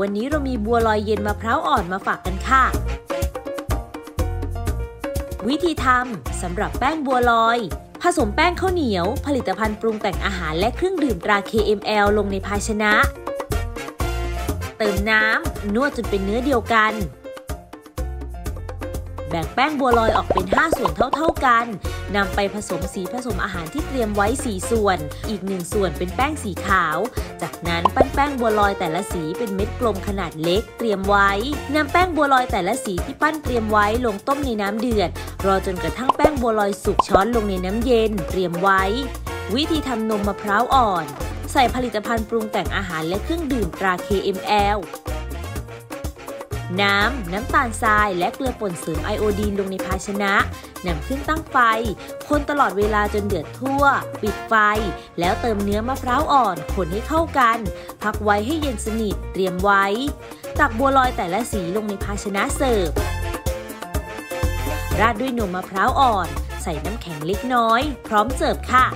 วันนี้เรามีบัวลอยเย็นมะพร้าวอ่อนมาฝากกันค่ะ วิธีทำสำหรับแป้งบัวลอย ผสมแป้งข้าวเหนียว ผลิตภัณฑ์ปรุงแต่งอาหารและเครื่องดื่มตรา KML ลงในภาชนะ เติมน้ำนวดจนเป็นเนื้อเดียวกัน แบ่งแป้งบัวลอยออกเป็น 5 ส่วนเท่า ๆกันนำไปผสมสีผสมอาหารที่เตรียมไว้ 4 ส่วน อีก 1 ส่วนเป็นแป้งสีขาว จากนั้นปั้นแป้งบัวลอยแต่ละสีเป็นเม็ดกลมขนาดเล็กเตรียมไว้นำแป้งบัวลอยแต่ละสีที่ปั้นเตรียมไว้ลงต้มในน้ำเดือด รอจนกระทั่งแป้งบัวลอยสุกช้อนลงในน้ำเย็น เตรียมไว้ วิธีทำนมมะพร้าวอ่อน ใส่ผลิตภัณฑ์ปรุงแต่งอาหารและเครื่องดื่มตรา KML น้ำ น้ำตาลทราย และเกลือป่นเสริมไอโอดีนลงในภาชนะนำขึ้นตั้งไฟ คนตลอดเวลาจนเดือดทั่ว ปิดไฟ แล้วเติมเนื้อมะพร้าวอ่อนคนให้เข้ากัน พักไว้ให้เย็นสนิท เตรียมไว้ ตักบัวลอยแต่ละสีลงในภาชนะเสิร์ฟ ราดด้วยนมมะพร้าวอ่อน ใส่น้ำแข็งเล็กน้อย พร้อมเสิร์ฟค่ะ